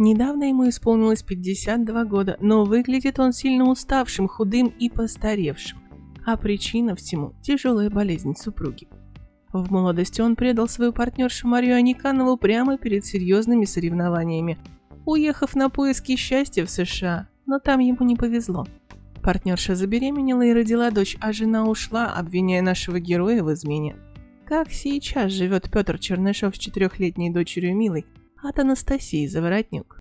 Недавно ему исполнилось 52 года, но выглядит он сильно уставшим, худым и постаревшим. А причина всему – тяжелая болезнь супруги. В молодости он предал свою партнершу Марию Аниканову прямо перед серьезными соревнованиями, уехав на поиски счастья в США, но там ему не повезло. Партнерша забеременела и родила дочь, а жена ушла, обвиняя нашего героя в измене. Как сейчас живет Петр Чернышов с четырехлетней дочерью Милой от Анастасии Заворотнюк?